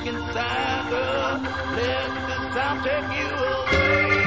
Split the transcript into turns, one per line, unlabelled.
look inside, girl. Let the sound take you away.